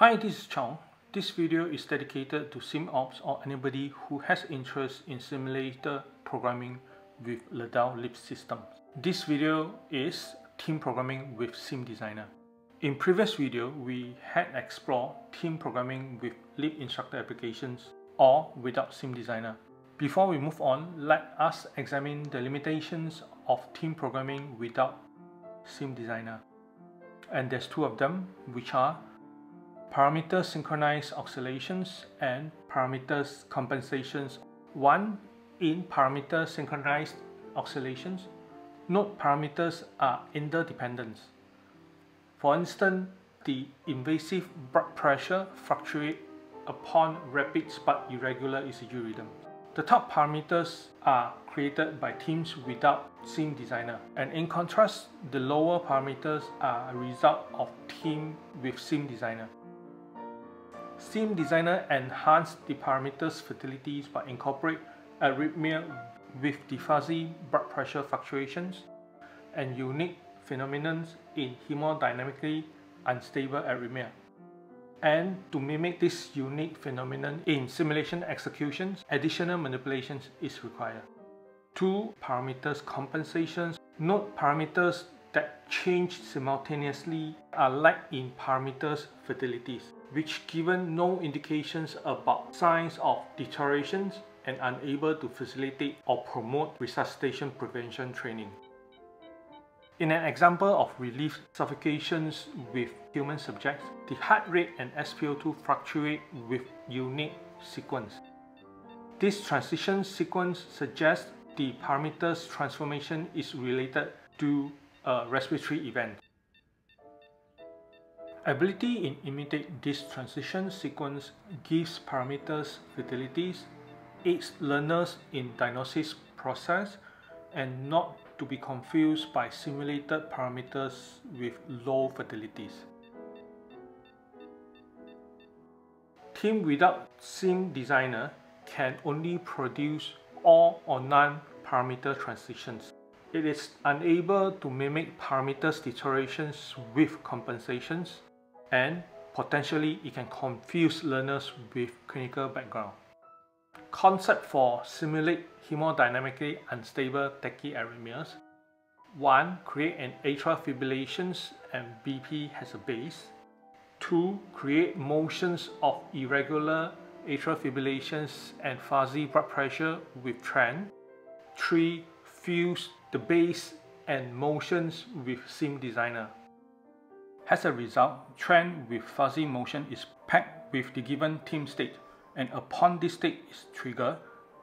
Hi, this is Chong. This video is dedicated to SimOps or anybody who has interest in simulator programming with Laerdal LLEAP systems. This video is Theme programming with SimDesigner. In previous video, we had explored Theme programming with Lip instructor applications or without SimDesigner. Before we move on, let us examine the limitations of Theme programming without SimDesigner. And there's two of them, which are parameter synchronized oscillations and parameters compensations. One in parameter synchronized oscillations, note parameters are interdependent. For instance, the invasive blood pressure fluctuates upon rapid but irregular ECG rhythm. The top parameters are created by Themes without SimDesigner and in contrast, the lower parameters are a result of Theme with SimDesigner. SimDesigner enhanced the parameters fertilities by incorporate arrhythmia with the fuzzy blood pressure fluctuations and unique phenomena in hemodynamically unstable arrhythmia. And to mimic this unique phenomenon in simulation executions, additional manipulations is required. Two parameters compensations. Note parameters that change simultaneously are like in parameters fertilities, which given no indications about signs of deteriorations and unable to facilitate or promote resuscitation prevention training. In an example of relief suffocations with human subjects, the heart rate and SpO2 fluctuate with unique sequence. This transition sequence suggests the parameters transformation is related to a respiratory event. Ability in imitate this transition sequence gives parameters fertilities, aids learners in diagnosis process, and not to be confused by simulated parameters with low fertilities. Theme without sim designer can only produce all or none parameter transitions. It is unable to mimic parameters deteriorations with compensations and potentially it can confuse learners with clinical background. Concept for simulate hemodynamically unstable tachyarrhythmias. 1. Create an atrial fibrillations and BP has a base. 2. Create motions of irregular atrial fibrillations and fuzzy blood pressure with trend. 3. Fuse the base and motions with SimDesigner. As a result, trend with fuzzy motion is packed with the given Theme state and upon this state is triggered,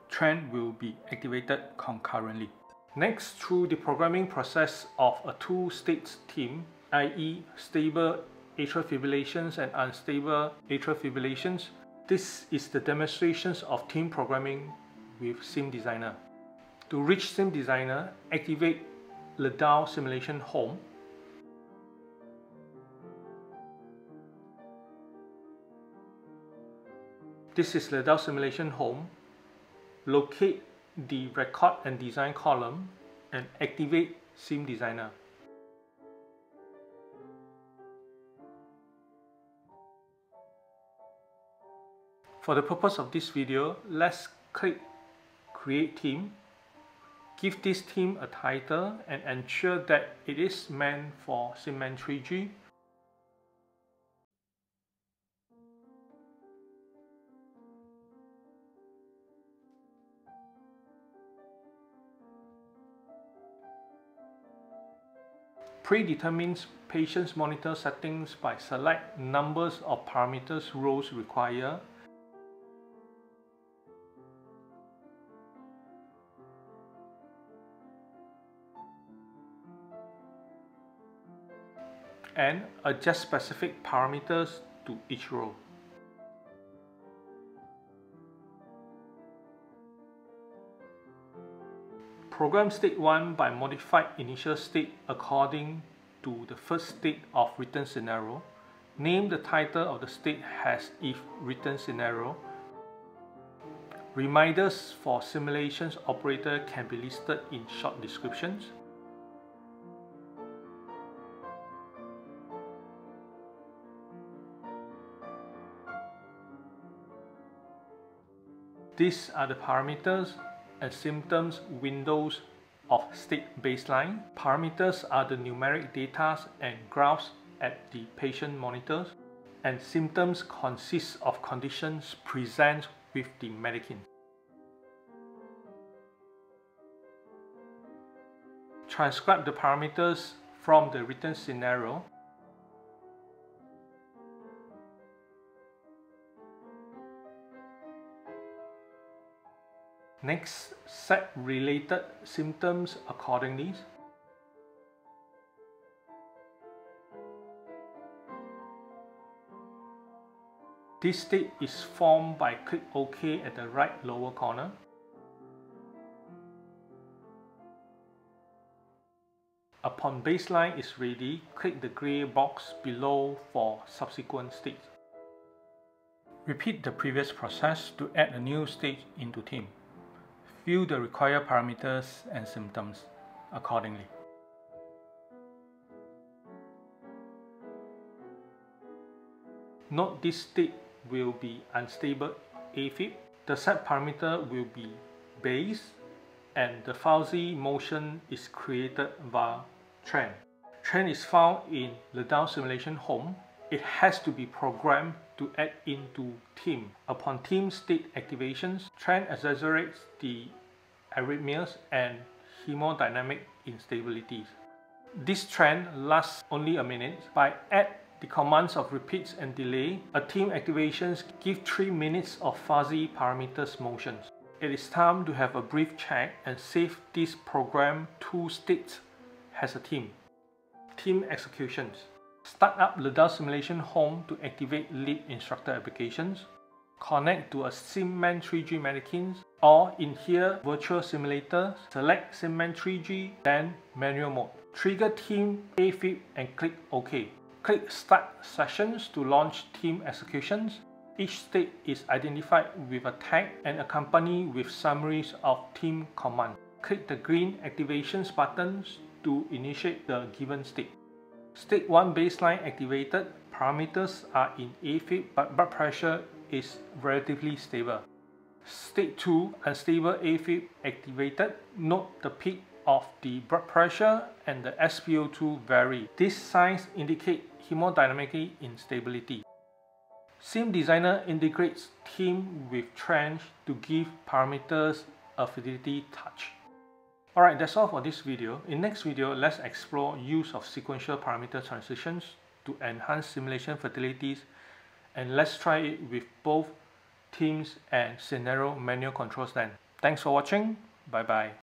trend will be activated concurrently. Next, through the programming process of a two-state Theme, i.e. stable atrial fibrillations and unstable atrial fibrillations, this is the demonstrations of Theme programming with SimDesigner. To reach SimDesigner, activate Laerdal Simulation Home This is Laerdal Simulation Home. Locate the Record and Design column and activate Sim Designer. For the purpose of this video, let's click Create Theme. Give this Theme a title and ensure that it is meant for SimMan 3G predetermines patient's monitor settings by select numbers of parameters rows require and adjust specific parameters to each row. program state 1 by modified initial state according to the first state of written scenario, name the title of the state as if written scenario. Reminders for simulations operator can be listed in short descriptions. These are the parameters and symptoms windows of state baseline. Parameters are the numeric data and graphs at the patient monitors and symptoms consist of conditions present with the mannequin. Transcribe the parameters from the written scenario Next, set related symptoms accordingly. This state is formed by click OK at the right lower corner. Upon baseline is ready, click the grey box below for subsequent states. Repeat the previous process to add a new stage into Theme. Fill the required parameters and symptoms accordingly. Note this state will be unstable AFib. The set parameter will be base and the fuzzy motion is created via trend. Trend is found in the Laerdal simulation home. It has to be programmed to add into Theme. Upon Theme state activations, trend exaggerates the arrhythmias and hemodynamic instabilities. This trend lasts only a minute. By add the commands of repeats and delay, a Theme activations give 3 minutes of fuzzy parameters motions. It is time to have a brief check and save this program to states as a Theme. Theme executions. Start up Laerdal simulation home to activate LLEAP instructor applications. Connect to a SimMan 3G mannequin or in here virtual simulator, select SimMan 3G, then manual mode. Trigger Theme AFib and click OK. Click start sessions to launch Theme executions. Each state is identified with a tag and accompanied with summaries of Theme commands. Click the green activations buttons to initiate the given state. State 1 baseline activated, parameters are in AFib but blood pressure is relatively stable. State 2 unstable AFib activated, note the peak of the blood pressure and the SpO2 vary. These signs indicate hemodynamic instability. Sim Designer integrates Theme with trend to give parameters a fidelity touch. Alright, that's all for this video. In next video, let's explore use of sequential parameter transitions to enhance simulation fatalities and let's try it with both Themes and scenario manual controls then. Thanks for watching. Bye bye.